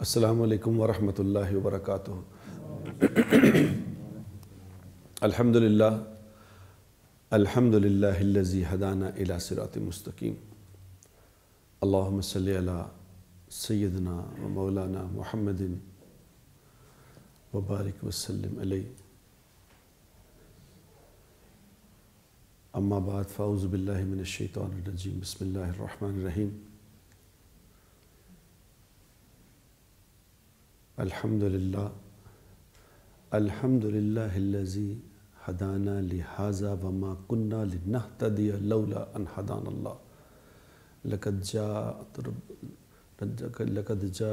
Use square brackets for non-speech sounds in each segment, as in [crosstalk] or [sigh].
السلام علیکم ورحمۃ اللہ وبرکاتہ۔ الحمد للہ الحمد للہ الذي هدانا الى صراط مستقیم۔ اللہم صلی علی سیدنا و مولانا محمد وبارک وسلم علیہ۔ اما بعد، فاعوذ باللہ من الشیطان الرجیم، بسم اللہ الرحمن الرحیم۔ الحمد لله الحمد لله الذي هدانا لهذا وما كنا لنهتدي لولا أن هدانا الله لقد جاء لقد جاء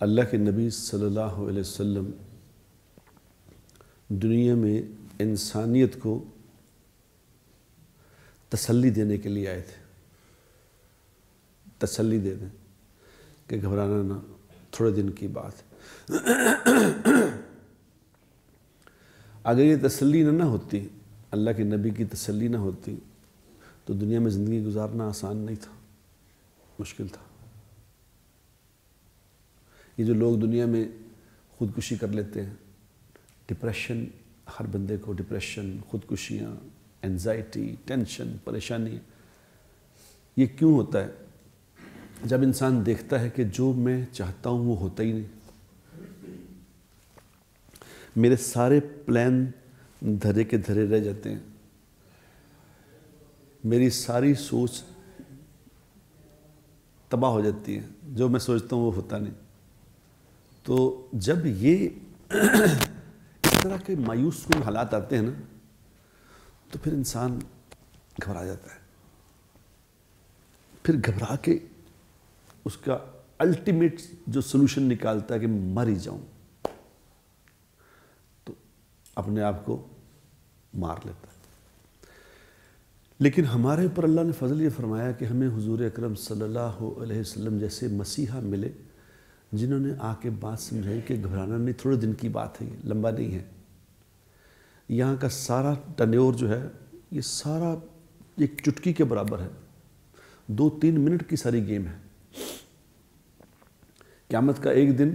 اللہ کے نبی صلی اللہ علیہ وسلم دنیا میں انسانیت کو تسلی دینے کے لیے آئے تھے۔ تسلی دے دیں کہ گھبرانا نہ، تھوڑے دن کی بات۔ اگر یہ تسلی نہ نہ ہوتی، اللہ کے نبی کی تسلی نہ ہوتی، تو دنیا میں زندگی گزارنا آسان نہیں تھا۔ مشکل تھا۔ یہ جو لوگ دنیا میں خودکشی کر لیتے ہیں ڈپریشن ہر بندے کو ڈپریشن خودکشیاں انزائٹی ٹینشن پریشانی، یہ کیوں ہوتا ہے؟ جب انسان دیکھتا ہے کہ جو میں چاہتا ہوں وہ ہوتا ہی نہیں۔ میرے سارے پلان دھرے کے دھرے رہ جاتے ہیں۔ میری ساری سوچ تباہ ہو جاتی ہے جو میں سوچتا ہوں وہ ہوتا نہیں۔ تو جب یہ اس طرح کے مایوس کن حالات آتے ہیں نا، تو پھر انسان گھبرا جاتا ہے۔ پھر گھبرا کے اس کا الٹیمیٹ جو سلوشن نکالتا ہے کہ مر ہی جاؤں۔ تو اپنے آپ کو مار لیتا ہے۔ لیکن ہمارے اوپر اللہ نے فضل یہ فرمایا کہ ہمیں حضور اکرم صلی اللہ علیہ وسلم جیسے مسیحا ملے، جنہوں نے آ کے بات سمجھائی کہ گھبرانا نہیں، تھوڑے دن کی بات ہے، یہ لمبا نہیں ہے۔ یہاں کا سارا ٹنیور جو ہے، یہ سارا ایک چٹکی کے برابر ہے۔ دو تین منٹ کی ساری گیم ہے۔ قیامت کا ایک دن،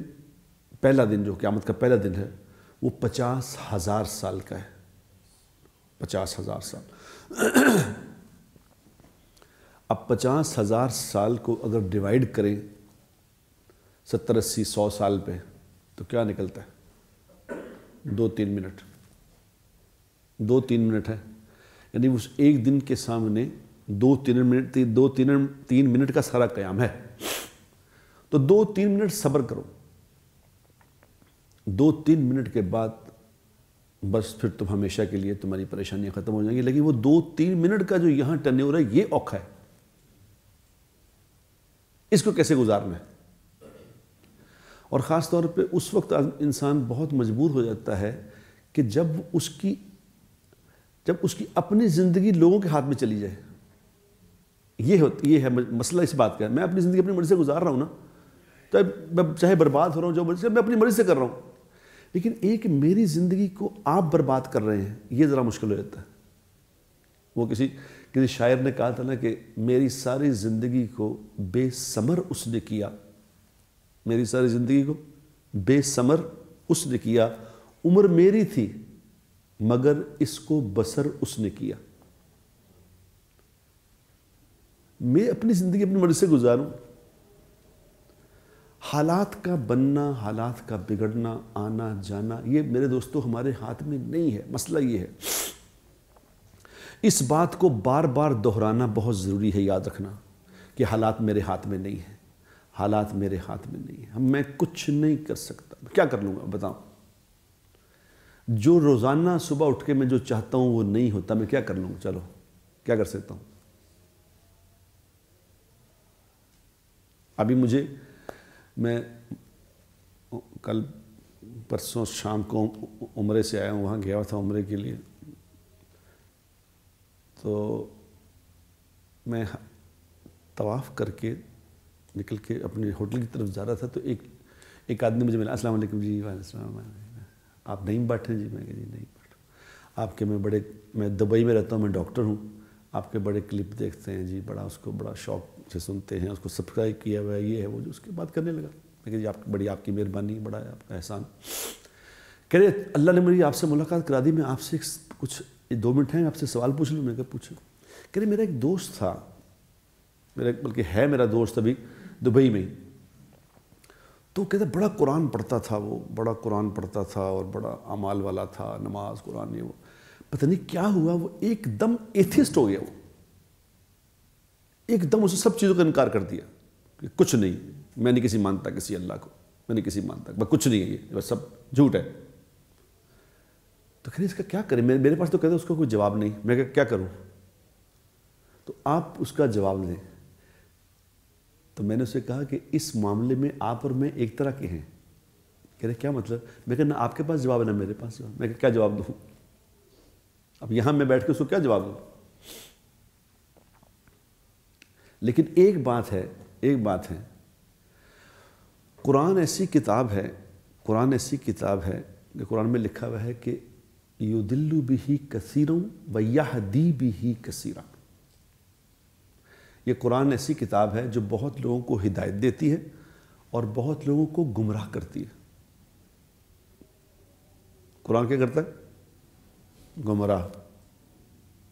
پہلا دن جو قیامت کا پہلا دن ہے، وہ پچاس ہزار سال کا ہے۔ پچاس ہزار سال۔ [coughs] اب پچاس ہزار سال کو اگر ڈیوائیڈ کریں ستر اسی سو سال پہ، تو کیا نکلتا ہے؟ دو تین منٹ۔ دو تین منٹ ہے۔ یعنی اس ایک دن کے سامنے دو تین منٹ، دو تین تین منٹ کا سارا قیام ہے۔ تو دو تین منٹ صبر کرو۔ دو تین منٹ کے بعد بس پھر تم ہمیشہ کے لیے تمہاری پریشانیاں ختم ہو جائیں گی۔ لیکن وہ دو تین منٹ کا جو یہاں ٹرنیور ہے، یہ اوکھا ہے۔ اس کو کیسے گزارنا ہے؟ اور خاص طور پہ اس وقت انسان بہت مجبور ہو جاتا ہے کہ جب اس کی، جب اس کی اپنی زندگی لوگوں کے ہاتھ میں چلی جائے۔ یہ یہ ہے مسئلہ اس بات کا۔ ہے میں اپنی زندگی اپنی مرضی سے گزار رہا ہوں نا۔ تو میں چاہے برباد ہو رہا ہوں، جو مرضی سے، میں اپنی مرضی سے کر رہا ہوں۔ لیکن ایک میری زندگی کو آپ برباد کر رہے ہیں، یہ ذرا مشکل ہو جاتا ہے۔ وہ کسی کسی شاعر نے کہا تھا نا کہ میری ساری زندگی کو بے ثمر اس نے کیا۔ میری ساری زندگی کو بے ثمر اس نے کیا۔ عمر میری تھی، مگر اس کو بسر اس نے کیا۔ میں اپنی زندگی اپنی مرضی سے گزاروں۔ حالات کا بننا، حالات کا بگڑنا، آنا، جانا، یہ میرے دوستو ہمارے ہاتھ میں نہیں ہے، مسئلہ یہ ہے۔ اس بات کو بار بار دہرانا بہت ضروری ہے، یاد رکھنا کہ حالات میرے ہاتھ میں نہیں ہیں۔ حالات میرے ہاتھ میں نہیں ہیں۔ میں کچھ نہیں کر سکتا۔ کیا کر لوں گا؟ بتاؤں۔ جو روزانہ صبح اٹھ کے میں جو چاہتا ہوں وہ نہیں ہوتا، میں کیا کر لوں؟ چلو، کیا کر سکتا ہوں؟ ابھی مجھے میں کل پرسوں شام کو عمرے سے آیا ہوں، وہاں گیا تھا عمرے کے لیے۔ تو میں طواف کر کے نکل کے اپنے ہوٹل کی طرف جا رہا تھا، تو ایک ایک آدمی مجھے ملا، السلام علیکم جی وعلیکم السلام۔ آپ نہیں بیٹھے جی میں کہ جی نہیں بیٹھا آپ کے میں بڑے، میں دبئی میں رہتا ہوں، میں ڈاکٹر ہوں۔ آپ کے بڑے کلپ دیکھتے ہیں جی بڑا اس کو بڑا شوق سے سنتے ہیں، اس کو سبسکرائب کیا ہوا ہے، یہ ہے وہ جو اس کے بات کرنے لگا۔ میں کہ جی آپ بڑی، آپ کی مہربانی، بڑا ہے آپ کا احسان۔ کہہ رہے، اللہ نے میری آپ سے ملاقات کرا دی، میں آپ سے کچھ دو منٹ ہیں، آپ سے سوال پوچھ لوں، میں کہ پوچھوں کہہ رہے، میرا ایک دوست تھا، میرا بلکہ ہے میرا دوست ابھی دبئی میں۔ تو کہتے بڑا قرآن پڑھتا تھا وہ، بڑا قرآن پڑھتا تھا اور بڑا عمال والا تھا، نماز، قرآن، یہ وہ۔ پتہ نہیں کیا ہوا، وہ ایک دم ایتھسٹ ہو گیا وہ۔ ایک دم اسے سب چیزوں کا انکار کر دیا کہ کچھ نہیں، میں نہیں کسی مانتا کسی اللہ کو، میں نہیں کسی مانتا، بس کچھ نہیں ہے یہ، بس سب جھوٹ ہے۔ تو کہتے اس کا کیا کریں؟ میرے پاس تو کہتے اس کا کوئی جواب نہیں، میں کیا کروں؟ تو آپ اس کا جواب دیں تو میں نے اسے کہا کہ اس معاملے میں آپ اور میں ایک طرح کے ہیں۔ کہہ رہے، کیا مطلب؟ میں کہ نہ، آپ کے پاس جواب ہے، نہ میرے پاس جواب۔ میں کہ کیا جواب دوں؟ اب یہاں میں بیٹھ کے اس کو کیا جواب دوں؟ لیکن ایک بات ہے، ایک بات ہے، قرآن ایسی کتاب ہے، قرآن ایسی کتاب ہے کہ قرآن میں لکھا ہوا ہے کہ یو دلو بھی ہی کثیروں و یہ دی بھی ہی کثیرہ یہ قرآن ایسی کتاب ہے جو بہت لوگوں کو ہدایت دیتی ہے اور بہت لوگوں کو گمراہ کرتی ہے۔ قرآن کیا کرتا ہے؟ گمراہ۔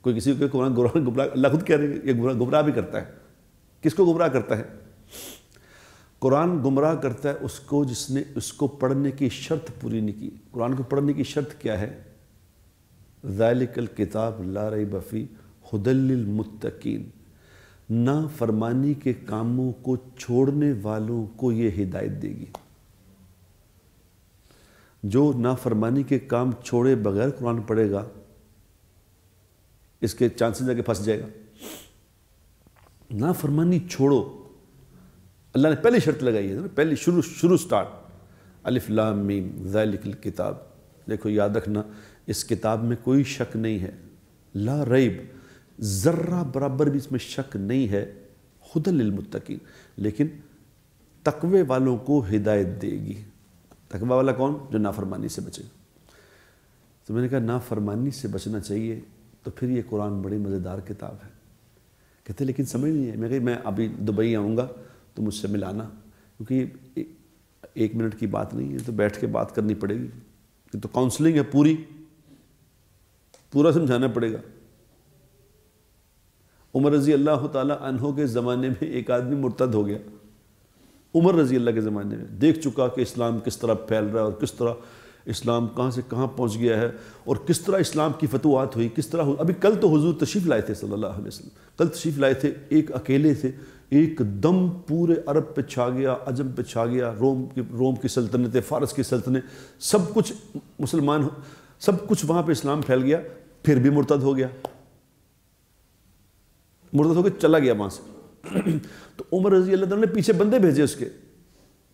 کوئی کسی کو قرآن گمراہ اللہ خود کہہ رہے ہیں یہ گمراہ گمراہ بھی کرتا ہے۔ کس کو گمراہ کرتا ہے؟ قرآن گمراہ کرتا ہے اس کو جس نے اس کو پڑھنے کی شرط پوری نہیں کی۔ قرآن کو پڑھنے کی شرط کیا ہے؟ ذالک الکتاب لا ریب فی حدل المتقین نا فرمانی کے کاموں کو چھوڑنے والوں کو یہ ہدایت دے گی۔ جو نا فرمانی کے کام چھوڑے بغیر قرآن پڑھے گا، اس کے چانسز جا کے پھنس جائے گا۔ نا فرمانی چھوڑو۔ اللہ نے پہلی شرط لگائی ہے پہلی شروع شروع سٹارٹ الف لام میم، ذالک الکتاب۔ دیکھو، یاد رکھنا، اس کتاب میں کوئی شک نہیں ہے۔ لا ریب، ذرہ برابر بھی اس میں شک نہیں ہے۔ خد للمتقین، لیکن تقوی والوں کو ہدایت دے گی۔ تقوی والا کون جو نافرمانی سے بچے۔ تو میں نے کہا نافرمانی سے بچنا چاہیے تو پھر یہ قرآن بڑی مزیدار کتاب ہے۔ کہتے لیکن سمجھ نہیں ہے میں کہ میں ابھی دبئی آؤں گا تو مجھ سے ملانا۔ کیونکہ ایک منٹ کی بات نہیں ہے، تو بیٹھ کے بات کرنی پڑے گی۔ کہ تو کاؤنسلنگ ہے پوری۔ پورا سمجھانا پڑے گا۔ عمر رضی اللہ تعالیٰ عنہ کے زمانے میں ایک آدمی مرتد ہو گیا۔ عمر رضی اللہ کے زمانے میں دیکھ چکا کہ اسلام کس طرح پھیل رہا ہے اور کس طرح اسلام کہاں سے کہاں پہنچ گیا ہے اور کس طرح اسلام کی فتوحات ہوئی، کس طرح ابھی کل تو حضور تشریف لائے تھے صلی اللہ علیہ وسلم۔ کل تشریف لائے تھے، ایک اکیلے تھے، ایک دم پورے عرب پہ چھا گیا، عجم پہ چھا گیا، روم کی روم کی سلطنت فارس کی سلطنت سب کچھ مسلمان سب کچھ وہاں پہ اسلام پھیل گیا، پھر بھی مرتد ہو گیا۔ مرتد ہو کے چلا گیا وہاں سے۔ تو عمر رضی اللہ تعالیٰ نے پیچھے بندے بھیجے اس کے۔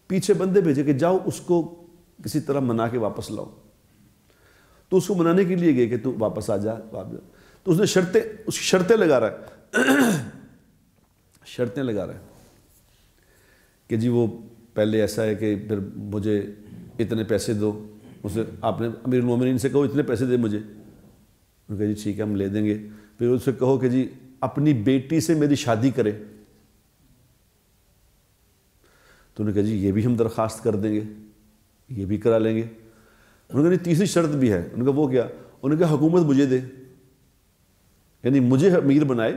پیچھے بندے بھیجے کہ جاؤ اس کو کسی طرح منا کے واپس لاؤ۔ تو اس کو منانے کے لیے گئے کہ تو واپس آ جا تو اس نے شرطیں، اس شرطیں لگا رہا ہے۔ شرطیں لگا رہا ہے کہ جی وہ پہلے ایسا ہے کہ پھر مجھے اتنے پیسے دو۔ اسے آپ نے امیر المومنین سے کہو اتنے پیسے دے مجھے۔ کہا جی ٹھیک ہے، ہم لے دیں گے۔ پھر اس سے کہو کہ جی اپنی بیٹی سے میری شادی کرے تو انہوں نے کہا جی یہ بھی ہم درخواست کر دیں گے، یہ بھی کرا لیں گے۔ انہوں نے کہا تیسری شرط بھی ہے۔ انہوں نے کہا وہ کیا؟ انہوں نے کہا حکومت مجھے دے۔ یعنی مجھے امیر بنائے،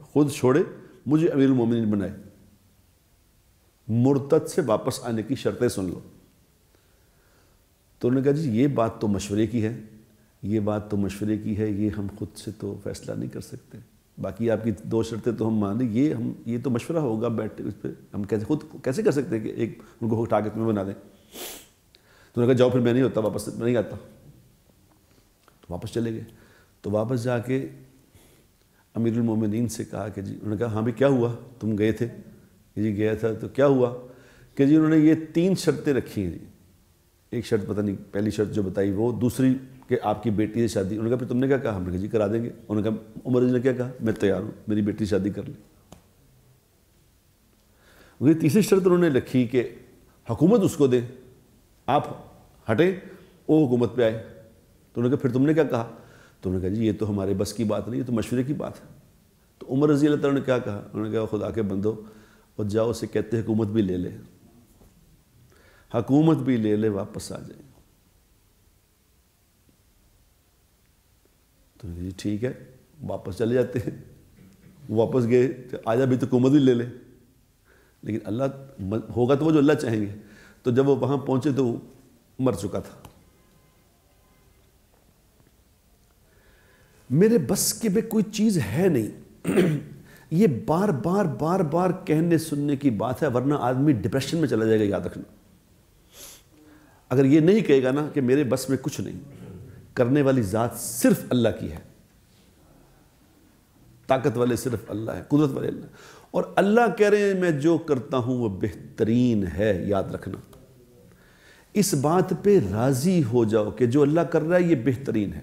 خود چھوڑے، مجھے امیر المومنین بنائے۔ مرتد سے واپس آنے کی شرطیں سن لو۔ تو انہوں نے کہا جی یہ بات تو مشورے کی ہے، یہ بات تو مشورے کی ہے، یہ ہم خود سے تو فیصلہ نہیں کر سکتے۔ باقی آپ کی دو شرطیں تو ہم مانیں یہ ہم، یہ تو مشورہ ہوگا بیٹھے اس پہ ہم کیسے خود کیسے کر سکتے ہیں کہ ایک ان کو ٹارگیٹ میں بنا دیں؟ تو انہوں نے کہا، جاؤ پھر میں نہیں ہوتا، واپس میں نہیں آتا۔ تو واپس چلے گئے۔ تو واپس جا کے امیر المومنین سے کہا کہ جی انہوں نے کہا ہاں بھی کیا ہوا؟ تم گئے تھے؟ جی گیا تھا۔ تو کیا ہوا؟ کہ جی انہوں نے یہ تین شرطیں رکھی ہیں۔ جی ایک شرط پتہ نہیں، پہلی شرط جو بتائی وہ، دوسری کہ آپ کی بیٹی سے شادی انہوں نے کہا، پھر تم نے کیا کہا؟ ہم نے کہا جی کرا دیں گے۔ انہوں نے کہا، عمر جی نے کیا کہا؟ میں تیار ہوں، میری بیٹی شادی کر لیں۔ تیسری شرط انہوں نے رکھی کہ حکومت اس کو دے۔ آپ ہٹیں، وہ حکومت پہ آئے تو انہوں نے کہا، پھر تم نے کیا کہا؟ تو انہوں نے کہا جی یہ تو ہمارے بس کی بات نہیں، یہ تو مشورے کی بات ہے۔ تو عمر رضی اللہ تعالیٰ نے کیا کہا؟ انہوں نے کہا، خدا کے بندو، اور جاؤ اسے کہتے حکومت بھی لے لے۔ حکومت بھی لے لے، واپس آ جائیں۔ تو جی ٹھیک ہے، واپس چلے جاتے ہیں۔ واپس گئے آجا بھی تو حکومت بھی لے لے۔ لیکن اللہ ہوگا تو وہ جو اللہ چاہیں گے۔ تو جب وہ وہاں پہنچے تو وہ مر چکا تھا۔ میرے بس کے میں کوئی چیز ہے نہیں۔ [clears throat] یہ بار بار بار بار کہنے سننے کی بات ہے، ورنہ آدمی ڈپریشن میں چلا جائے گا، یاد رکھنا۔ اگر یہ نہیں کہے گا نا کہ میرے بس میں کچھ نہیں۔ کرنے والی ذات صرف اللہ کی ہے۔ طاقت والے صرف اللہ ہے، قدرت والے اللہ۔ اور اللہ کہہ رہے ہیں، میں جو کرتا ہوں وہ بہترین ہے، یاد رکھنا۔ اس بات پہ راضی ہو جاؤ کہ جو اللہ کر رہا ہے یہ بہترین ہے۔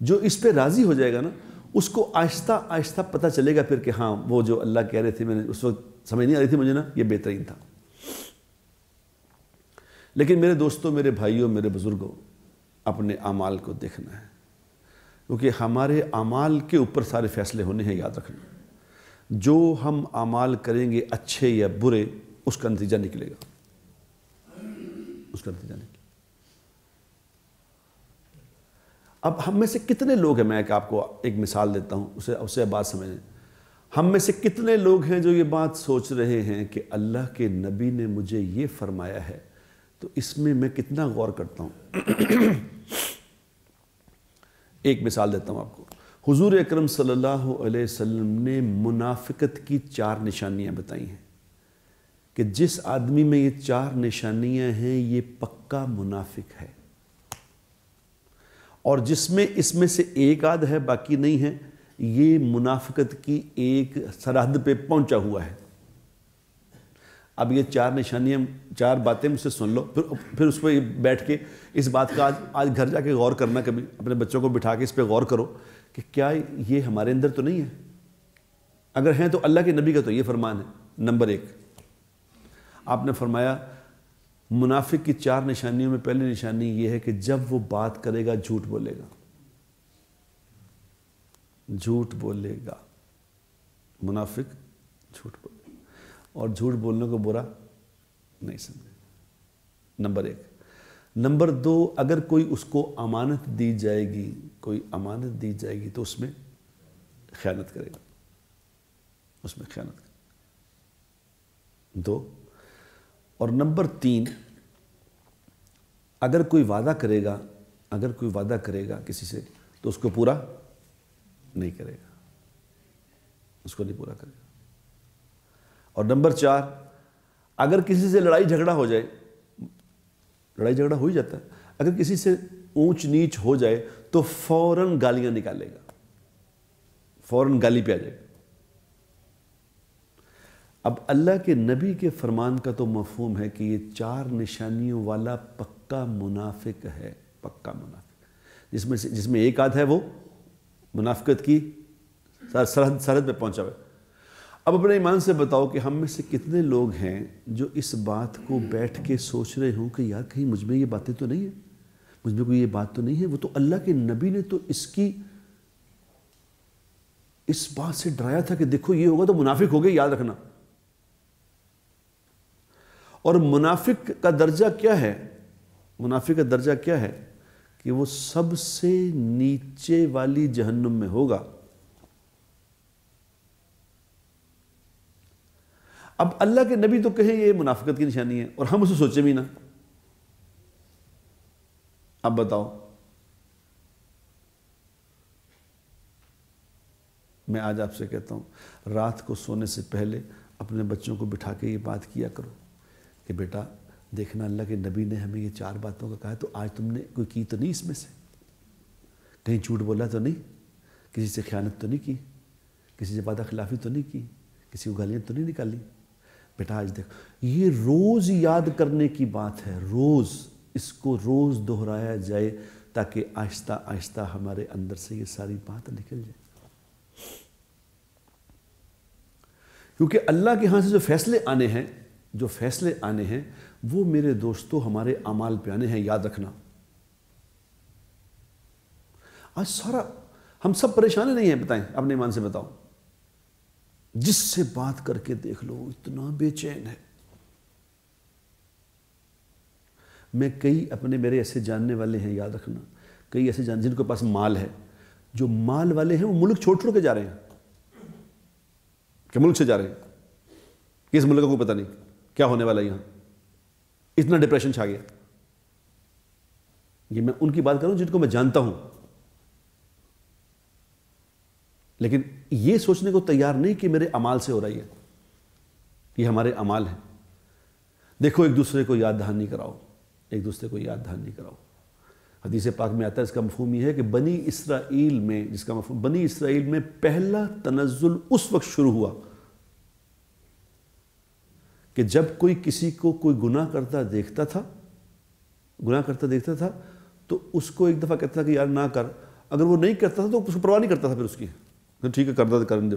جو اس پہ راضی ہو جائے گا نا، اس کو آہستہ آہستہ پتہ چلے گا پھر کہ ہاں وہ جو اللہ کہہ رہے تھے، میں نے اس وقت سمجھ نہیں آ رہی تھی، مجھے نا یہ بہترین تھا۔ لیکن میرے دوستوں، میرے بھائیوں، میرے بزرگوں اپنے اعمال کو دیکھنا ہے۔ کیونکہ ہمارے اعمال کے اوپر سارے فیصلے ہونے ہیں، یاد رکھنا۔ جو ہم اعمال کریں گے اچھے یا برے، اس کا نتیجہ نکلے گا۔ اس کا نتیجہ نکلے اب ہم میں سے کتنے لوگ ہیں؟ میں آپ کو ایک مثال دیتا ہوں، اسے اسے بات سمجھیں۔ ہم میں سے کتنے لوگ ہیں جو یہ بات سوچ رہے ہیں کہ اللہ کے نبی نے مجھے یہ فرمایا ہے تو اس میں میں کتنا غور کرتا ہوں۔ ایک مثال دیتا ہوں آپ کو۔ حضور اکرم صلی اللہ علیہ وسلم نے منافقت کی چار نشانیاں بتائی ہیں کہ جس آدمی میں یہ چار نشانیاں ہیں، یہ پکا منافق ہے۔ اور جس میں، اس میں سے ایک آدھ ہے، باقی نہیں ہے، یہ منافقت کی ایک سرحد پہ پہنچا ہوا ہے۔ اب یہ چار نشانیاں، چار باتیں مجھ سے سن لو، پھر پھر اس پہ بیٹھ کے اس بات کا آج آج گھر جا کے غور کرنا کبھی، اپنے بچوں کو بٹھا کے اس پہ غور کرو کہ کیا یہ ہمارے اندر تو نہیں ہے؟ اگر ہیں تو اللہ کے نبی کا تو یہ فرمان ہے، نمبر ایک۔ آپ نے فرمایا، منافق کی چار نشانیوں میں پہلی نشانی یہ ہے کہ جب وہ بات کرے گا، جھوٹ بولے گا۔ جھوٹ بولے گا۔ منافق جھوٹ بولے گا۔ اور جھوٹ بولنے کو برا نہیں سمجھے نمبر ایک۔ نمبر دو، اگر کوئی اس کو امانت دی جائے گی، کوئی امانت دی جائے گی تو اس میں خیانت کرے گا۔ اس میں خیانت کرے گا۔ دو۔ اور نمبر تین، اگر کوئی وعدہ کرے گا، اگر کوئی وعدہ کرے گا کسی سے تو اس کو پورا نہیں کرے گا۔ اس کو نہیں پورا کرے گا۔ اور نمبر چار، اگر کسی سے لڑائی جھگڑا ہو جائے، لڑائی جھگڑا ہو ہی جاتا ہے۔ اگر کسی سے اونچ نیچ ہو جائے تو فوراً گالیاں نکالے گا۔ فوراً گالی پہ آ جائے گا۔ اب اللہ کے نبی کے فرمان کا تو مفہوم ہے کہ یہ چار نشانیوں والا پکا منافق ہے۔ پکا منافق۔ جس میں سے، جس میں ایک آدھ ہے وہ منافقت کی سرحد سرحد پہ پہنچا ہوا اب اپنے ایمان سے بتاؤ کہ ہم میں سے کتنے لوگ ہیں جو اس بات کو بیٹھ کے سوچ رہے ہوں کہ یار کہیں مجھ میں یہ باتیں تو نہیں ہیں؟ مجھ میں کوئی یہ بات تو نہیں ہے؟ وہ تو اللہ کے نبی نے تو اس کی اس بات سے ڈرایا تھا کہ دیکھو یہ ہوگا تو منافق ہو گئے، یاد رکھنا۔ اور منافق کا درجہ کیا ہے؟ منافق کا درجہ کیا ہے کہ وہ سب سے نیچے والی جہنم میں ہوگا۔ اب اللہ کے نبی تو کہیں یہ منافقت کی نشانی ہے اور ہم اسے سوچے بھی نا اب بتاؤ۔ میں آج آپ سے کہتا ہوں، رات کو سونے سے پہلے اپنے بچوں کو بٹھا کے یہ بات کیا کرو کہ بیٹا، دیکھنا اللہ کے نبی نے ہمیں یہ چار باتوں کا کہا تو آج تم نے کوئی کی تو نہیں اس میں سے؟ کہیں جھوٹ بولا تو نہیں؟ کسی سے خیانت تو نہیں کی؟ کسی سے وعدہ خلافی تو نہیں کی؟ کسی کو گالیاں تو نہیں نکالی؟ بیٹا آج دیکھ، یہ روز یاد کرنے کی بات ہے، روز اس کو روز دہرایا جائے تاکہ آہستہ آہستہ ہمارے اندر سے یہ ساری بات نکل جائے۔ کیونکہ اللہ کے ہاں سے جو فیصلے آنے ہیں، جو فیصلے آنے ہیں، وہ میرے دوستوں ہمارے اعمال پہ آنے ہیں، یاد رکھنا۔ آج سارا، ہم سب پریشانے نہیں ہیں، بتائیں، اپنے ایمان سے بتاؤ جس سے بات کر کے دیکھ لو، اتنا بے چین ہے۔ میں کئی اپنے میرے ایسے جاننے والے ہیں، یاد رکھنا، کئی ایسے جان، جن کے پاس مال ہے، جو مال والے ہیں، وہ ملک چھوڑ چھوڑ کے جا رہے ہیں۔ کہ ملک سے جا رہے ہیں۔ کس ملک کا کوئی پتہ نہیں کیا ہونے والا یہاں۔ اتنا ڈپریشن چھا گیا۔ یہ میں ان کی بات کروں جن کو میں جانتا ہوں۔ لیکن یہ سوچنے کو تیار نہیں کہ میرے امال سے ہو رہی ہے۔ یہ ہمارے امال ہیں۔ دیکھو، ایک دوسرے کو یاد دہانی کراؤ۔ ایک دوسرے کو یاد دہانی کراؤ۔ حدیث پاک میں آتا ہے، اس کا مفہوم یہ ہے کہ بنی اسرائیل میں، جس کا مفہوم، بنی اسرائیل میں پہلا تنزل اس وقت شروع ہوا کہ جب کوئی کسی کو کوئی گناہ کرتا دیکھتا تھا، گناہ کرتا دیکھتا تھا، تو اس کو ایک دفعہ کہتا تھا کہ یار نہ کر۔ اگر وہ نہیں کرتا تھا تو اس کو پرواہ نہیں کرتا تھا پھر اس کی۔ ٹھیک ہے کردہ تو دو۔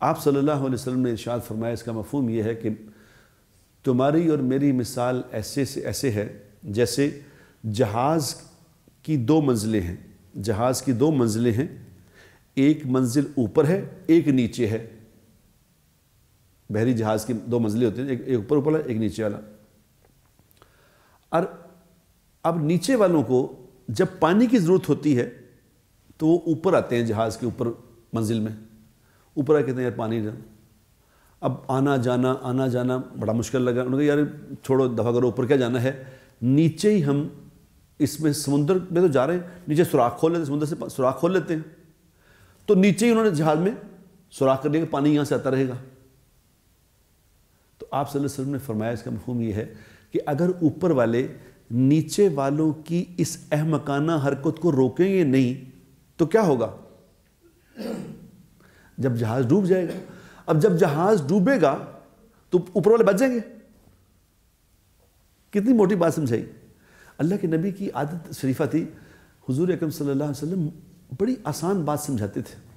آپ صلی اللہ علیہ وسلم نے ارشاد فرمایا، اس کا مفہوم یہ ہے کہ تمہاری اور میری مثال ایسے سے ایسے ہے جیسے جہاز کی دو منزلیں ہیں۔ جہاز کی دو منزلیں ہیں۔ ایک منزل اوپر ہے، ایک نیچے ہے۔ بحری جہاز کی دو منزلیں ہوتی ہیں، ایک اوپر اوپر ہے ایک نیچے والا۔ اور اب نیچے والوں کو جب پانی کی ضرورت ہوتی ہے تو وہ اوپر آتے ہیں جہاز کے اوپر منزل میں۔ اوپر آ کہتے ہیں، یار پانی جانا اب آنا جانا آنا جانا بڑا مشکل لگا۔ انہوں نے کہا، یار چھوڑو، دفعہ کرو، اوپر کیا جانا ہے؟ نیچے ہی ہم اس میں سمندر میں تو جا رہے ہیں، نیچے سوراخ کھول لیتے ہیں، سمندر سے سوراخ کھول لیتے ہیں۔ تو نیچے ہی انہوں نے جہاز میں سوراخ کر لیا کہ پانی یہاں سے آتا رہے گا۔ تو آپ صلی اللہ علیہ وسلم نے فرمایا، اس کا مفہوم یہ ہے کہ اگر اوپر والے نیچے والوں کی اس احمقانہ حرکت کو روکیں گے نہیں، تو کیا ہوگا؟ جب جہاز ڈوب جائے گا۔ اب جب جہاز ڈوبے گا، تو اوپر والے بچ جائیں گے۔ کتنی موٹی بات سمجھائی۔ اللہ کے نبی کی عادت شریفہ تھی۔ حضور اکرم صلی اللہ علیہ وسلم بڑی آسان بات سمجھاتے تھے۔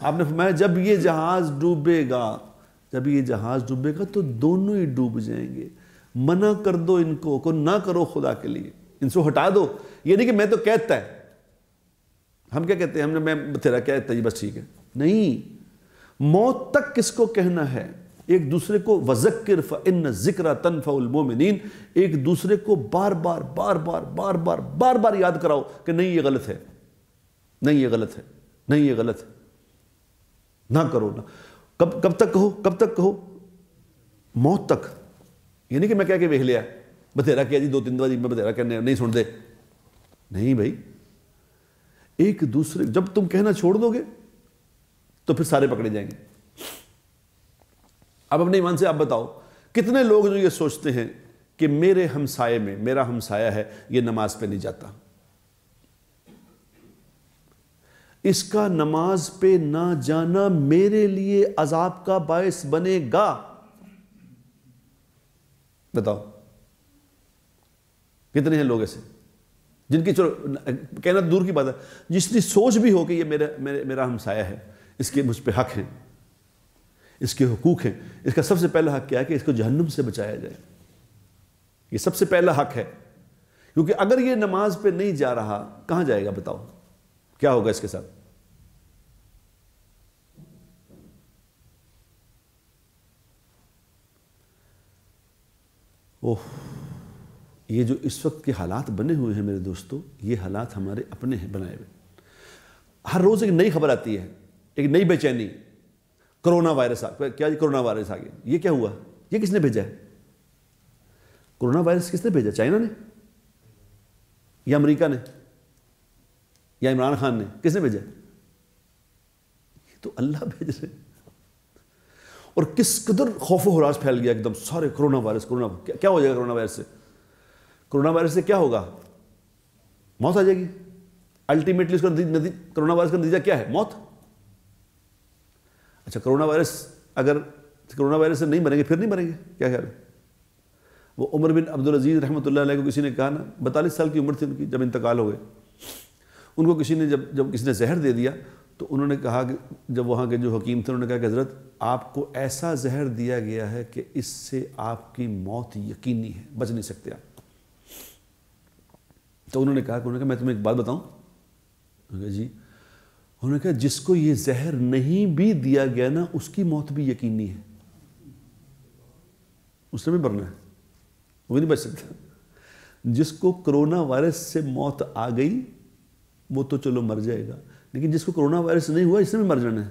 آپ نے فرمایا، جب یہ جہاز ڈوبے گا، جب یہ جہاز ڈوبے گا تو دونوں ہی ڈوب جائیں گے۔ منع کر دو ان کو کو نہ کرو خدا کے لیے۔ ان سے ہٹا دو۔ یہ نہیں کہ میں تو کہتا ہے۔ ہم کیا کہتے ہیں؟ ہم نے، میں تیرا کہتا جی بس ٹھیک ہے۔ نہیں۔ موت تک کس کو کہنا ہے؟ ایک دوسرے کو وزکر فن ذکر تنف المومنین ایک دوسرے کو بار بار بار بار بار بار بار بار یاد کراؤ کہ نہیں، یہ غلط ہے۔ نہیں، یہ غلط ہے۔ نہیں، یہ غلط ہے۔ نہ کرو، نہ۔ کب کب تک کہو؟ کب تک کہو؟ موت تک۔ یہ نہیں کہ میں کہہ کے ویک لیا، بتھیرا کیا جی دو تین دفعہ جی میں بتھیرا کہنے، نہیں سن دے نہیں بھائی، ایک دوسرے، جب تم کہنا چھوڑ دو گے تو پھر سارے پکڑے جائیں گے۔ اب اپنے ایمان سے آپ بتاؤ، کتنے لوگ جو یہ سوچتے ہیں کہ میرے ہمسائے میں، میرا ہمسایہ ہے، یہ نماز پہ نہیں جاتا۔ اس کا نماز پہ نہ جانا میرے لیے عذاب کا باعث بنے گا۔ بتاؤ۔ کتنے ہیں لوگ ایسے؟ جن کی چلو، کہنا دور کی بات ہے۔ جس کی سوچ بھی ہو کہ یہ میرا میرا ہمسایہ ہے، اس کے مجھ پہ حق ہیں، اس کے حقوق ہیں، اس کا سب سے پہلا حق کیا ہے کہ اس کو جہنم سے بچایا جائے۔ یہ سب سے پہلا حق ہے۔ کیونکہ اگر یہ نماز پہ نہیں جا رہا، کہاں جائے گا؟ بتاؤ۔ کیا ہوگا اس کے ساتھ؟ اوہ، یہ جو اس وقت کے حالات بنے ہوئے ہیں میرے دوستو، یہ حالات ہمارے اپنے ہیں، بنائے ہوئے ہر روز ایک نئی خبر آتی ہے، ایک نئی بے چینی۔ کرونا وائرس کیا جی کرونا وائرس آ گیا؟ یہ کیا ہوا؟ یہ کس نے بھیجا ہے؟ کرونا وائرس کس نے بھیجا؟ چائنا نے؟ یا امریکہ نے؟ یا عمران خان نے؟ کس نے بھیجا؟ یہ تو اللہ بھیج رہے اور کس قدر خوف و حراس پھیل گیا ایک دم سارے کرونا وائرس، کرونا، کیا ہو جائے گا کرونا وائرس سے؟ کرونا وائرس سے کیا ہوگا؟ موت آ جائے گی۔ الٹیمیٹلی اس کا کرونا وائرس کا نتیجہ کیا ہے؟ موت۔ اچھا کرونا وائرس اگر کرونا وائرس سے نہیں مریں گے، پھر نہیں مریں گے؟ کیا خیال ہے؟ وہ عمر بن عبدالعزیز رحمۃ اللہ علیہ کو کسی نے کہا نا، بتالیس سال کی عمر تھی ان کی جب انتقال ہو گئے۔ ان کو کسی نے جب جب کسی نے زہر دے دیا تو انہوں نے کہا کہ جب وہاں کے جو حکیم تھے، انہوں نے کہا کہ حضرت، آپ کو ایسا زہر دیا گیا ہے کہ اس سے آپ کی موت یقینی ہے، بچ نہیں سکتے آپ۔ تو انہوں نے کہا کہ انہوں نے کہا، میں تمہیں ایک بات بتاؤں۔ کہا جی۔ انہوں نے کہا، جس کو یہ زہر نہیں بھی دیا گیا نا، اس کی موت بھی یقینی ہے۔ اس نے بھی مرنا ہے۔ وہ نہیں بچ سکتا۔ جس کو کرونا وائرس سے موت آ گئی، وہ تو چلو مر جائے گا۔ لیکن جس کو کرونا وائرس نہیں ہوا اس نے بھی مر جانا ہے۔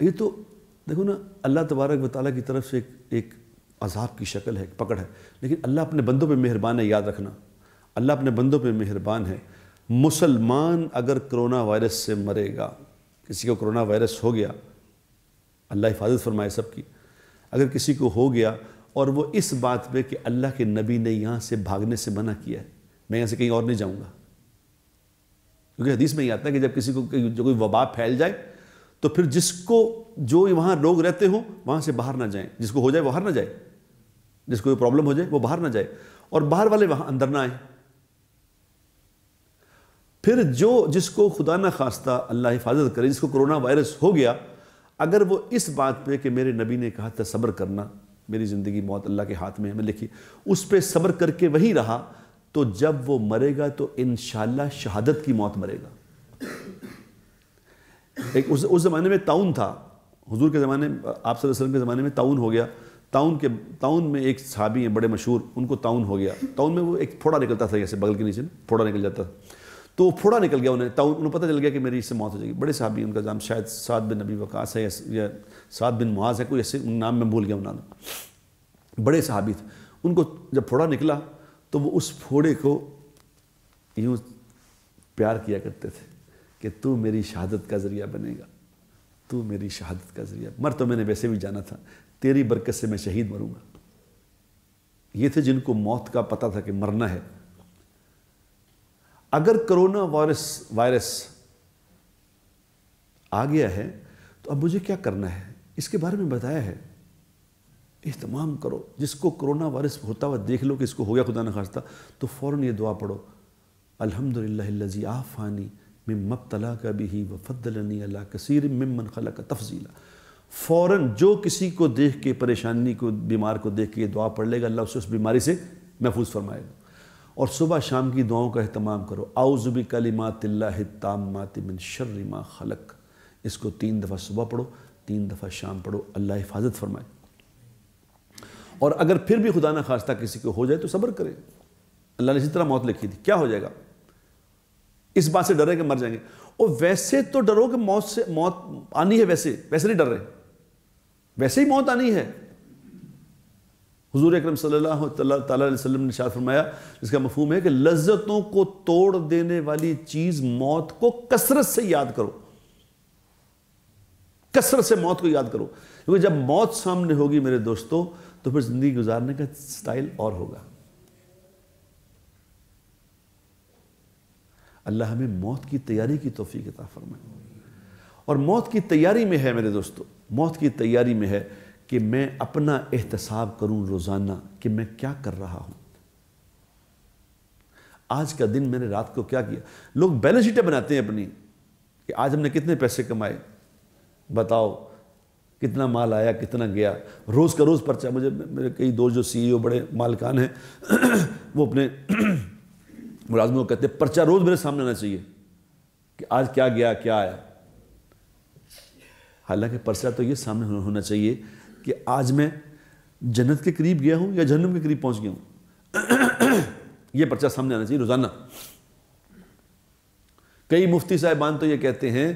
یہ تو دیکھو نا، اللہ تبارک و تعالیٰ کی طرف سے ایک ایک عذاب کی شکل ہے پکڑ ہے۔ لیکن اللہ اپنے بندوں پہ مہربان ہے، یاد رکھنا۔ اللہ اپنے بندوں پہ مہربان ہے۔ مسلمان اگر کرونا وائرس سے مرے گا، کسی کو کرونا وائرس ہو گیا، اللہ حفاظت فرمائے سب کی۔ اگر کسی کو ہو گیا اور وہ اس بات پہ کہ اللہ کے نبی نے یہاں سے بھاگنے سے منع کیا ہے میں یہاں سے کہیں اور نہیں جاؤں گا۔ کیونکہ حدیث میں یہ آتا ہے کہ جب کسی کو جو کوئی وبا پھیل جائے، تو پھر جس کو جو وہاں لوگ رہتے ہوں، وہاں سے باہر نہ جائیں۔ جس کو ہو جائے باہر نہ جائے۔ جس کو پرابلم ہو جائے، وہ باہر نہ جائے۔ اور باہر والے وہاں اندر نہ آئیں۔ پھر جو جس کو خدا نہ خواستہ اللہ حفاظت کرے، جس کو کرونا وائرس ہو گیا، اگر وہ اس بات پہ کہ میرے نبی نے کہا تھا صبر کرنا، میری زندگی موت اللہ کے ہاتھ میں ہے، میں لکھی، اس پہ صبر کر کے وہی رہا تو جب وہ مرے گا تو انشاءاللہ شہادت کی موت مرے گا۔ ایک اس اس زمانے میں تعاون تھا۔ حضور کے زمانے آپ صلی اللہ علیہ وسلم کے زمانے میں تعاون ہو گیا۔ تعاون کے تعاون میں ایک صحابی ہیں بڑے مشہور، ان کو تعاون ہو گیا۔ تعاون میں وہ ایک پھوڑا نکلتا تھا، جیسے بغل کے نیچے پھوڑا نکل جاتا۔ تھا تو وہ پھوڑا نکل گیا، انہیں تعاون انہیں پتہ چل گیا کہ میری اس سے موت ہو جائے گی۔ بڑے صحابی ان کا نام شاید سعد بن نبی وقاص ہے یا سعد بن معاذ ہے، کوئی ایسے نام میں بھول گیا انہوں نے بڑے صحابی تھے۔ ان کو جب پھوڑا نکلا تو وہ اس پھوڑے کو یوں پیار کیا کرتے تھے کہ تو میری شہادت کا ذریعہ بنے گا، تو میری شہادت کا ذریعہ۔ مر تو میں نے ویسے بھی جانا تھا، تیری برکت سے میں شہید مروں گا۔ یہ تھے جن کو موت کا پتہ تھا کہ مرنا ہے۔ اگر کرونا وائرس وائرس آ گیا ہے، تو اب مجھے کیا کرنا ہے؟ اس کے بارے میں بتایا ہے۔ اہتمام کرو۔ جس کو کرونا وائرس ہوتا ہوا دیکھ لو کہ اس کو ہو گیا خدا نخواستہ، تو فوراً یہ دعا پڑھو۔ الحمد للہ آفانی من مبتلا کا بھی وفدلنی اللہ کثیر ممن خلق تفضیلا۔ فوراً جو کسی کو دیکھ کے، پریشانی کو، بیمار کو دیکھ کے یہ دعا پڑھ لے گا، اللہ اسے اس بیماری سے محفوظ فرمائے۔ گا اور صبح شام کی دعاؤں کا اہتمام کرو۔ اعوذ بکلمات اللہ التامات من شر ما خلق۔ اس کو تین دفعہ صبح پڑھو، تین دفعہ شام پڑھو۔ اللہ حفاظت فرمائے۔ اور اگر پھر بھی خدا نہ خواستہ کسی کو ہو جائے تو صبر کرے اللہ نے اسی طرح موت لکھی تھی۔ کیا ہو جائے گا؟ اس بات سے ڈرے کہ مر جائیں گے۔ اور ویسے تو ڈرو کہ موت سے موت آنی ہے ویسے۔ ویسے نہیں ڈر رہے۔ ویسے ہی موت آنی ہے۔ حضور اکرم صلی اللہ تعالیٰ علیہ وسلم نے شاہ فرمایا، جس کا مفہوم ہے کہ لذتوں کو توڑ دینے والی چیز موت کو کثرت سے یاد کرو۔ کثرت سے موت کو یاد کرو۔ کیونکہ جب موت سامنے ہوگی میرے دوستوں تو پھر زندگی گزارنے کا سٹائل اور ہوگا۔ اللہ ہمیں موت کی تیاری کی توفیق عطا فرمائے۔ اور موت کی تیاری میں ہے میرے دوستو، موت کی تیاری میں ہے کہ میں اپنا احتساب کروں روزانہ کہ میں کیا کر رہا ہوں۔ آج کا دن میں نے رات کو کیا کیا؟ لوگ بیلنس شیٹیں بناتے ہیں اپنی کہ آج ہم نے کتنے پیسے کمائے؟ بتاؤ۔ کتنا مال آیا، کتنا گیا۔ روز کا روز پرچہ، مجھے میرے کئی دوست جو سی ای او بڑے مالکان ہیں، وہ اپنے [clears throat] ملازموں کو کہتے ہیں، پرچہ روز میرے سامنے آنا چاہیے کہ آج کیا گیا، کیا آیا۔ حالانکہ پرچہ تو یہ سامنے ہونا چاہیے کہ آج میں جنت کے قریب گیا ہوں یا جہنم کے قریب پہنچ گیا ہوں۔ [clears throat] یہ پرچہ سامنے آنا چاہیے، روزانہ۔ کئی مفتی صاحبان تو یہ کہتے ہیں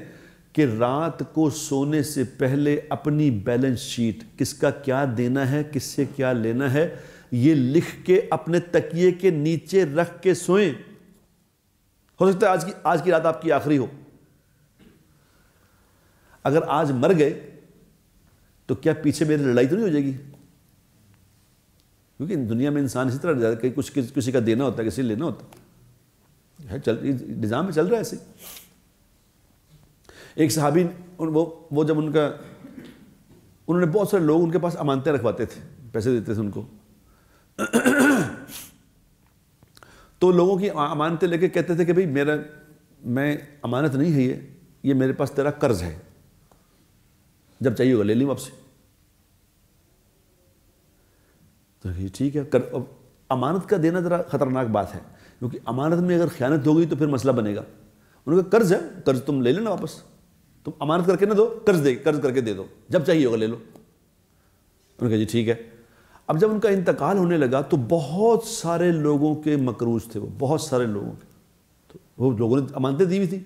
کہ رات کو سونے سے پہلے اپنی بیلنس شیٹ کس کا کیا دینا ہے، کس سے کیا لینا ہے، یہ لکھ کے اپنے تکیے کے نیچے رکھ کے سوئیں۔ ہو سکتا ہے آج کی آج کی رات آپ کی آخری ہو۔ اگر آج مر گئے تو کیا پیچھے میری لڑائی تو نہیں ہو جائے گی؟ کیونکہ دنیا میں انسان اسی طرح جاتا ہے کچھ کسی کا دینا ہوتا ہے، کسی لینا ہوتا ہے۔ نظام میں چل رہا ہے ایسے۔ ایک صحابی وہ وہ جب ان کا انہوں نے بہت سارے لوگ ان کے پاس امانتیں رکھواتے تھے، پیسے دیتے تھے ان کو۔ تو لوگوں کی امانتیں لے کے کہتے تھے کہ بھئی میرا میں امانت نہیں ہے یہ یہ میرے پاس تیرا قرض ہے۔ جب چاہیے ہوگا لے لیں آپ سے۔ تو یہ ٹھیک ہے امانت کا دینا ذرا خطرناک بات ہے، کیونکہ امانت میں اگر خیانت ہو گئی تو پھر مسئلہ بنے گا۔ انہوں کا قرض ہے، قرض تم لے لینا واپس۔ تم امانت کر کے نہ دو، قرض دے، قرض کر کے دے دو۔ جب چاہیے ہوگا لے لو۔ انہوں نے کہا جی ٹھیک ہے۔ اب جب ان کا انتقال ہونے لگا تو بہت سارے لوگوں کے مقروض تھے وہ، بہت سارے لوگوں کے۔ تو وہ لوگوں نے امانتیں دی ہوئی تھی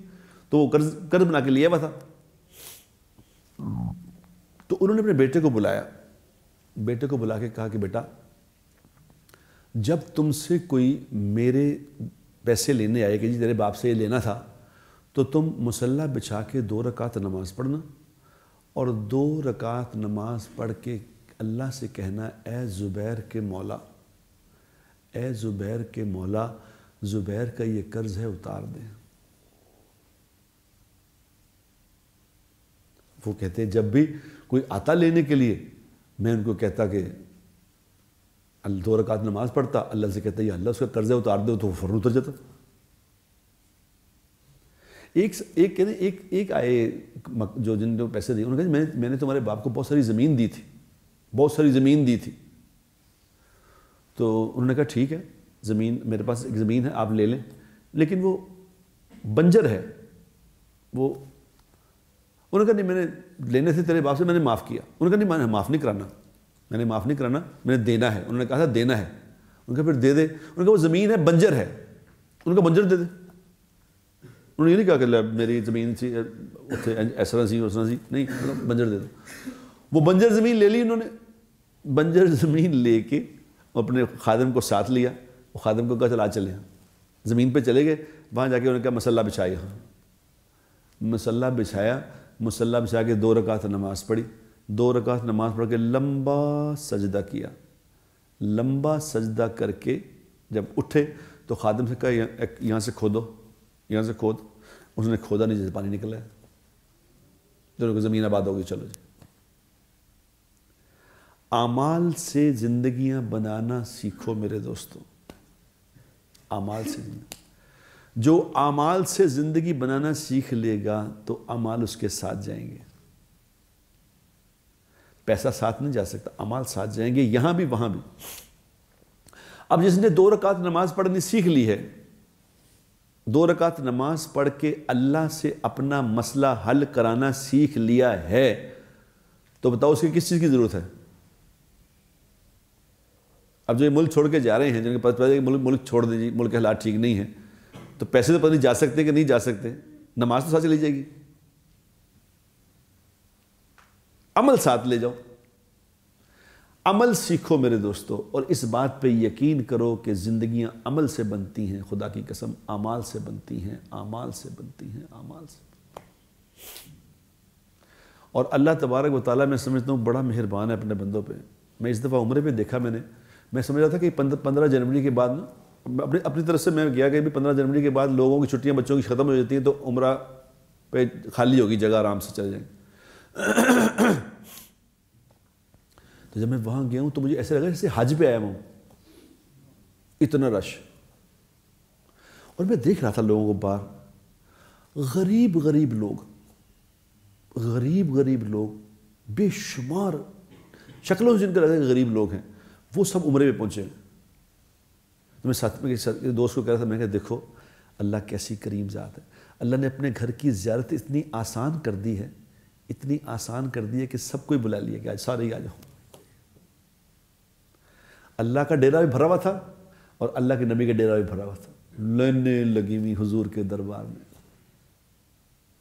تو وہ قرض قرض بنا کے لیا ہوا تھا۔ تو انہوں نے اپنے بیٹے کو بلایا۔ بیٹے کو بلا کے کہا کہ بیٹا، جب تم سے کوئی میرے پیسے لینے آئے کہ جی تیرے باپ سے یہ لینا تھا تو تم مسلح بچھا کے دو رکعت نماز پڑھنا اور دو رکعت نماز پڑھ کے اللہ سے کہنا، اے زبیر کے مولا، اے زبیر کے مولا، زبیر کا یہ قرض ہے، اتار دیں وہ کہتے ہیں، جب بھی کوئی آتا لینے کے لیے، میں ان کو کہتا کہ دو رکعت نماز پڑھتا، اللہ سے کہتا یہ اللہ اس کا قرض ہے، اتار دے تو وہ فوراً اتر جاتا۔ ایک ایک کہتے ایک ایک آئے جو جن کو پیسے دیے انہوں نے کہا، میں نے تمہارے باپ کو بہت ساری زمین دی تھی۔ بہت ساری زمین دی تھی۔ تو انہوں نے کہا، ٹھیک ہے، زمین، میرے پاس ایک زمین ہے، آپ لے لیں۔ لیکن وہ بنجر ہے۔ وہ انہوں نے کہا، نہیں، میں نے لینے تھے تیرے باپ سے میں نے معاف کیا۔ انہوں نے کہا، نہیں، میں نے معاف نہیں کرانا۔ میں نے معاف نہیں کرانا، میں نے دینا ہے۔ انہوں نے کہا تھا، دینا ہے۔ ان کا پھر دے دے۔ انہوں نے کہا، وہ زمین ہے، بنجر ہے۔ ان کا بنجر دے دے۔ انہوں نے یہ نہیں کہا کہ میری زمین سی ایسا سی، اس طرح سی۔ نہیں مطلب بنجر دے دو۔ وہ بنجر زمین لے لی انہوں نے۔ بنجر زمین لے کے اپنے خادم کو ساتھ لیا۔ وہ خادم کو کہا چلا چلے ہیں زمین پہ چلے گئے۔ وہاں جا کے انہوں نے کہا، مسلح بچھائی ہاں۔ مسلح بچھایا۔ مسلح بچھا کے دو رکعت نماز پڑھی۔ دو رکعت نماز پڑھ کے لمبا سجدہ کیا۔ لمبا سجدہ کر کے جب اٹھے تو خادم سے کہا، یہاں سے کھودو۔ یہاں سے کھود، اس نے کھودا نہیں جیسے پانی نکلا ہے دونوں کو زمین آباد ہوگی، چلو جی۔ آمال سے زندگیاں بنانا سیکھو میرے دوستوں آمال سے زندگی۔ جو اعمال سے زندگی بنانا سیکھ لے گا، تو اعمال اس کے ساتھ جائیں گے۔ پیسہ ساتھ نہیں جا سکتا امال ساتھ جائیں گے، یہاں بھی، وہاں بھی۔ اب جس نے دو رکعت نماز پڑھنی سیکھ لی ہے دو رکعت نماز پڑھ کے اللہ سے اپنا مسئلہ حل کرانا سیکھ لیا ہے، تو بتاؤ اس کی کس چیز کی ضرورت ہے؟ اب جو یہ ملک چھوڑ کے جا رہے ہیں، جن کے پاس ملک ملک چھوڑ دیجیے ملک کے حالات ٹھیک نہیں ہیں، تو پیسے تو پتہ نہیں جا سکتے کہ نہیں جا سکتے، نماز تو ساتھ چلی جائے گی۔ عمل ساتھ لے جاؤ۔ عمل سیکھو میرے دوستو اور اس بات پہ یقین کرو کہ زندگیاں عمل سے بنتی ہیں، خدا کی قسم اعمال سے بنتی ہیں، اعمال سے بنتی ہیں، اعمال سے اور اللہ تبارک و تعالیٰ میں سمجھتا ہوں بڑا مہربان ہے اپنے بندوں پہ۔ میں اس دفعہ عمرے پہ دیکھا میں نے۔ میں سمجھ رہا تھا کہ پندرہ جنوری کے بعد نا، اپنی اپنی طرف سے میں گیا کہ پندرہ جنوری کے بعد لوگوں کی چھٹیاں بچوں کی ختم ہو جاتی ہیں تو عمرہ پہ خالی ہوگی، جگہ آرام سے چل جائیں تو جب میں وہاں گیا ہوں تو مجھے ایسے لگا جیسے حج پہ آیا ہوں اتنا رش۔ اور میں دیکھ رہا تھا لوگوں کو باہر۔ غریب غریب لوگ۔ غریب غریب لوگ۔ بے شمار۔ شکلوں سے جن کا لگا کہ غریب لوگ ہیں۔ وہ سب عمرے پہ پہنچے۔ تو میں ساتھ میں دوست کو کہہ رہا تھا، میں کہ دیکھو، اللہ کیسی کریم ذات ہے۔ اللہ نے اپنے گھر کی زیارت اتنی آسان کر دی ہے، اتنی آسان کر دی ہے کہ سب کو ہی بلا لیا کہ آج سارے ہی آ جاؤ اللہ کا ڈیرا بھی بھرا ہوا تھا اور اللہ کے نبی کا ڈیرا بھی بھرا ہوا تھا۔ لنے لگی ہوئی حضور کے دربار میں۔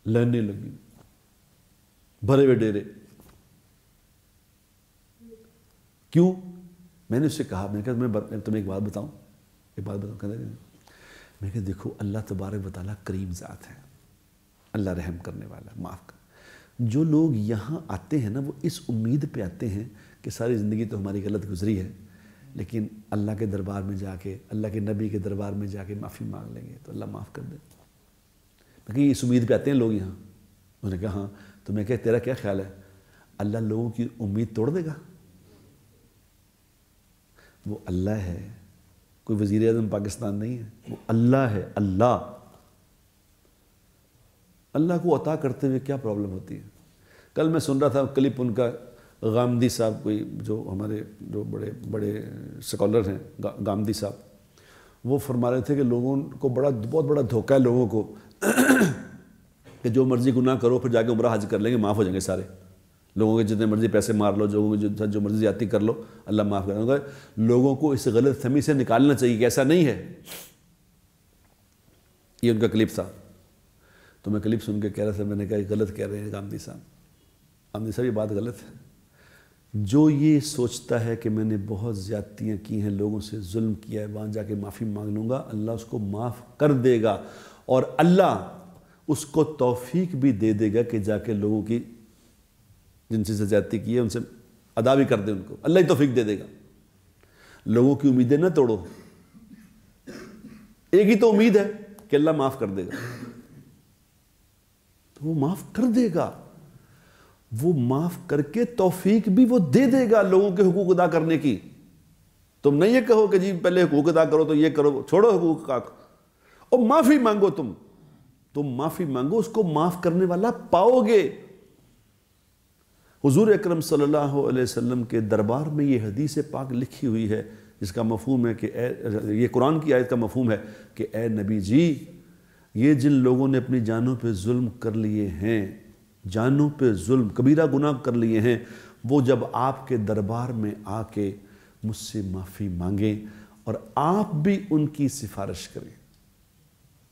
لنے لگی بھرے ہوئے ڈیرے۔ کیوں؟ میں نے اس سے کہا، میں نے کہا، میں تمہیں ایک بات بتاؤں۔ ایک بات بتاؤں کہ میں کہ دیکھو، اللہ تبارک بطالہ کریم ذات ہے اللہ رحم کرنے والا معاف کر۔ جو لوگ یہاں آتے ہیں نا، وہ اس امید پہ آتے ہیں کہ ساری زندگی تو ہماری غلط گزری ہے۔ لیکن اللہ کے دربار میں جا کے، اللہ کے نبی کے دربار میں جا کے معافی مانگ لیں گے، تو اللہ معاف کر دے۔ کہ اس امید پہ آتے ہیں لوگ یہاں۔ انہوں نے کہا ہاں تو میں کہ تیرا کیا خیال ہے؟ اللہ لوگوں کی امید توڑ دے گا؟ وہ اللہ ہے۔ کوئی وزیر اعظم پاکستان نہیں ہے۔ وہ اللہ ہے، اللہ۔ اللہ کو عطا کرتے ہوئے کیا پرابلم ہوتی ہے؟ کل میں سن رہا تھا، کلپ ان کا غامدی صاحب کوئی جو ہمارے جو بڑے بڑے سکولر ہیں گامدی صاحب، وہ فرما رہے تھے کہ لوگوں کو بڑا، بہت بڑا دھوکہ ہے لوگوں کو [clears throat] کہ جو مرضی گناہ کرو، پھر جا کے عمرہ حج کر لیں گے، معاف ہو جائیں گے سارے۔ لوگوں کے جتنے مرضی پیسے مار لو لوگوں کی جو مرضی زیادتی کر لو، اللہ معاف کر گا لوگوں کو اس غلط فہمی سے نکالنا چاہیے کہ ایسا نہیں ہے۔ یہ ان کا کلپ تھا۔ تو میں کلپ سن کے کہہ رہا تھا، میں نے کہا یہ غلط کہہ رہے ہیں گاندھی صاحب۔ گاندھی صاحب، یہ بات غلط ہے۔ جو یہ سوچتا ہے کہ میں نے بہت زیادتیاں کی ہیں، لوگوں سے ظلم کیا ہے، وہاں جا کے معافی مانگ لوں گا، اللہ اس کو معاف کر دے گا اور اللہ اس کو توفیق بھی دے دے گا کہ جا کے لوگوں کی جن سے زیادتی کی ہے، ان سے ادا بھی کر دے ان کو۔ اللہ ہی توفیق دے دے گا۔ لوگوں کی امیدیں نہ توڑو۔ ایک ہی تو امید ہے کہ اللہ معاف کر دے گا۔ تو وہ معاف کر دے گا۔ وہ معاف کر کے توفیق بھی وہ دے دے گا لوگوں کے حقوق ادا کرنے کی۔ تم نہیں یہ کہو کہ جی پہلے حقوق ادا کرو تو یہ کرو، چھوڑو حقوق کا۔ اور معافی مانگو تم۔ تم معافی مانگو، اس کو معاف کرنے والا پاؤ گے۔ حضور اکرم صلی اللہ علیہ وسلم کے دربار میں یہ حدیث پاک لکھی ہوئی ہے، جس کا مفہوم ہے کہ اے، یہ قرآن کی آیت کا مفہوم ہے کہ اے نبی جی یہ جن لوگوں نے اپنی جانوں پہ ظلم کر لیے ہیں جانوں پہ ظلم، کبیرہ گناہ کر لیے ہیں، وہ جب آپ کے دربار میں آ کے مجھ سے معافی مانگیں اور آپ بھی ان کی سفارش کریں،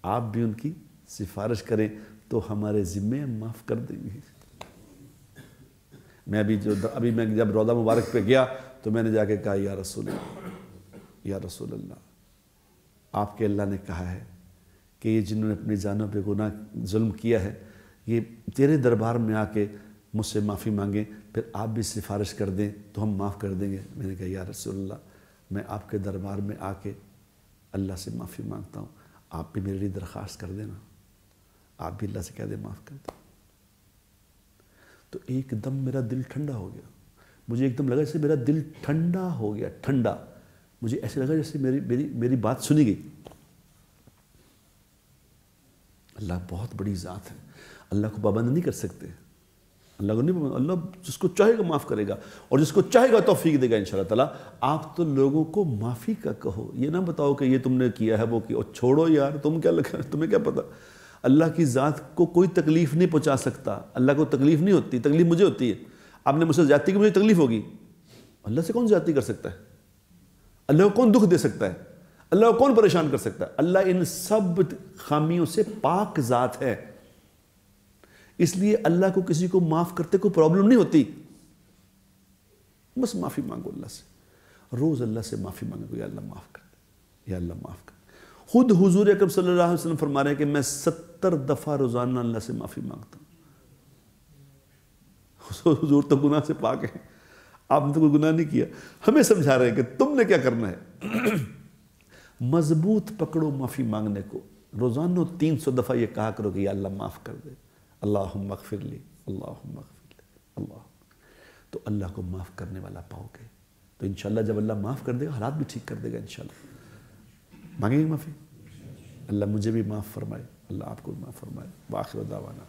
آپ بھی ان کی سفارش کریں تو ہمارے ذمے معاف کر دیں گے۔ میں ابھی جو ابھی میں جب روضہ مبارک پہ گیا تو میں نے جا کے کہا، یا رسول اللہ، یا رسول اللہ، آپ کے اللہ نے کہا ہے کہ یہ جنہوں نے اپنی جانوں پہ گناہ، ظلم کیا ہے یہ تیرے دربار میں آ کے مجھ سے معافی مانگیں، پھر آپ بھی سفارش کر دیں تو ہم معاف کر دیں گے۔ میں نے کہا، یا رسول اللہ، میں آپ کے دربار میں آ کے اللہ سے معافی مانگتا ہوں۔ آپ بھی میرے لیے درخواست کر دینا۔ آپ بھی اللہ سے کہہ دیں، معاف کر دیں۔ تو ایک دم میرا دل ٹھنڈا ہو گیا۔ مجھے ایک دم لگا جیسے میرا دل ٹھنڈا ہو گیا، ٹھنڈا۔ مجھے ایسے لگا جیسے میری میری میری بات سنی گئی۔ اللہ بہت بڑی ذات ہے۔ اللہ کو پابند نہیں کر سکتے۔ اللہ کو نہیں پابند، اللہ جس کو چاہے گا معاف کرے گا، اور جس کو چاہے گا توفیق دے گا انشاءاللہ تعالیٰ۔ آپ تو لوگوں کو معافی کا کہو، یہ نہ بتاؤ کہ یہ تم نے کیا ہے، وہ اور چھوڑو یار، تم کیا لگا، تمہیں کیا پتا اللہ کی ذات کو کوئی تکلیف نہیں پہنچا سکتا۔ اللہ کو تکلیف نہیں ہوتی، تکلیف مجھے ہوتی ہے۔ آپ نے مجھ سے زیادتی کی مجھے تکلیف ہوگی۔ اللہ سے کون زیادتی کر سکتا ہے؟ اللہ کو کون دکھ دے سکتا ہے؟ اللہ کو کون پریشان کر سکتا ہے؟ اللہ ان سب خامیوں سے پاک ذات ہے۔ اس لیے اللہ کو کسی کو معاف کرتے کوئی پرابلم نہیں ہوتی۔ بس معافی مانگو اللہ سے۔ روز اللہ سے معافی مانگو یا اللہ معاف کر دے، یا اللہ معاف کر خود حضور اکرم صلی اللہ علیہ وسلم فرما رہے ہیں کہ میں ستر دفعہ روزانہ اللہ سے معافی مانگتا ہوں۔ حضور تو گناہ سے پاک ہے آپ نے تو کوئی گناہ نہیں کیا۔ ہمیں سمجھا رہے ہیں کہ تم نے کیا کرنا ہے۔ مضبوط پکڑو معافی مانگنے کو۔ روزانہ تین سو دفعہ یہ کہا کرو کہ یا اللہ معاف کر دے۔ اللہ مغفر لی اللہ مغفر لی، اللہ۔ تو اللہ کو معاف کرنے والا پاؤ گے۔ تو انشاءاللہ جب اللہ معاف کر دے گا، حالات بھی ٹھیک کر دے گا انشاءاللہ۔ مانگیں گے معافی؟ اللہ مجھے بھی معاف فرمائے، اللہ آپ کو بھی معاف فرمائے۔ باخر دعوانا۔